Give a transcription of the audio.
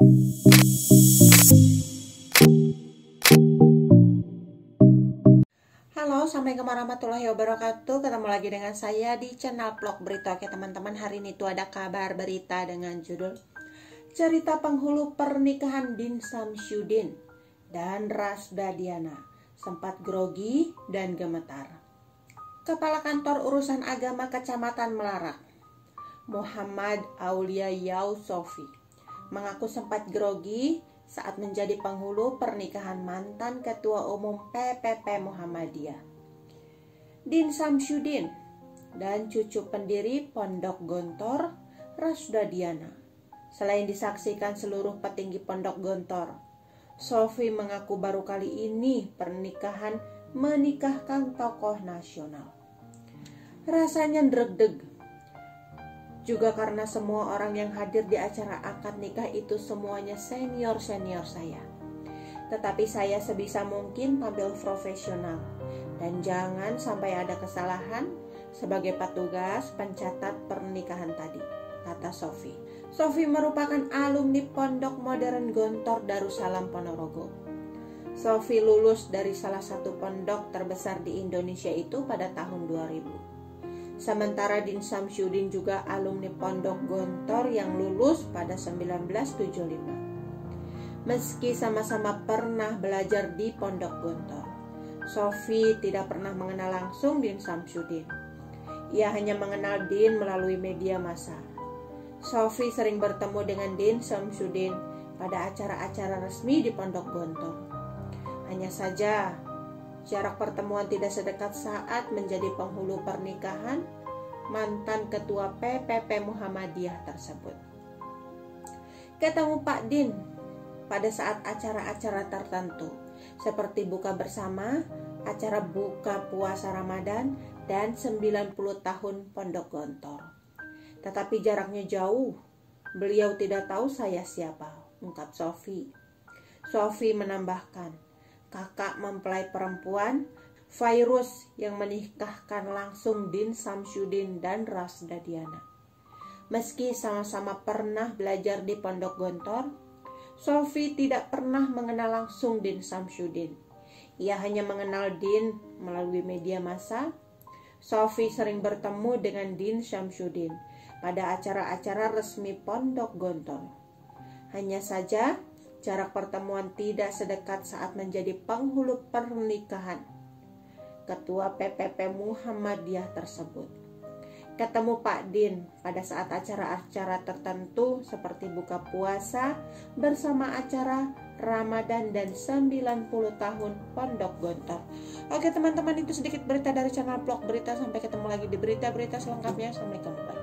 Halo, Assalamualaikum warahmatullahi wabarakatuh. Ketemu lagi dengan saya di channel vlog berita. Oke teman-teman, hari ini tuh ada kabar berita dengan judul Cerita penghulu pernikahan Din Samsyudin dan Rasda Diana Sempat grogi dan gemetar. Kepala Kantor Urusan Agama Kecamatan Melarak Muhammad Aulia Yau Sofi mengaku sempat grogi saat menjadi penghulu pernikahan mantan Ketua Umum PPP Muhammadiyah. Din Samsudin dan cucu pendiri Pondok Gontor, Rasda Diana. Selain disaksikan seluruh petinggi Pondok Gontor, Sofi mengaku baru kali ini pernikahan menikahkan tokoh nasional. Rasanya dreg-deg juga karena semua orang yang hadir di acara akad nikah itu semuanya senior-senior saya. Tetapi saya sebisa mungkin tampil profesional dan jangan sampai ada kesalahan sebagai petugas pencatat pernikahan tadi, kata Sofi. Sofi merupakan alumni Pondok Modern Gontor Darussalam Ponorogo. Sofi lulus dari salah satu pondok terbesar di Indonesia itu pada tahun 2000. Sementara Din Samsudin juga alumni Pondok Gontor yang lulus pada 1975. Meski sama-sama pernah belajar di Pondok Gontor, Sofi tidak pernah mengenal langsung Din Samsudin. Ia hanya mengenal Din melalui media massa. Sofi sering bertemu dengan Din Samsudin pada acara-acara resmi di Pondok Gontor. Hanya saja Jarak pertemuan tidak sedekat saat menjadi penghulu pernikahan mantan ketua PPP Muhammadiyah tersebut. Ketemu Pak Din pada saat acara-acara tertentu seperti buka bersama, acara buka puasa Ramadan, dan 90 tahun Pondok Gontor. Tetapi jaraknya jauh, beliau tidak tahu saya siapa, ungkap Sofi. Sofi menambahkan, kakak mempelai perempuan, virus yang menikahkan langsung Din Samsudin dan Rasda Diana. Meski sama-sama pernah belajar di Pondok Gontor, Sofi tidak pernah mengenal langsung Din Samsudin. Ia hanya mengenal Din melalui media massa. Sofi sering bertemu dengan Din Samsudin pada acara-acara resmi Pondok Gontor. Hanya saja, Jarak pertemuan tidak sedekat saat menjadi penghulu pernikahan ketua PPP Muhammadiyah tersebut. Ketemu Pak Din pada saat acara-acara tertentu seperti buka puasa bersama acara Ramadan dan 90 tahun Pondok Gontor. Oke teman-teman itu sedikit berita dari channel blog berita sampai ketemu lagi di berita-berita selengkapnya. Assalamualaikum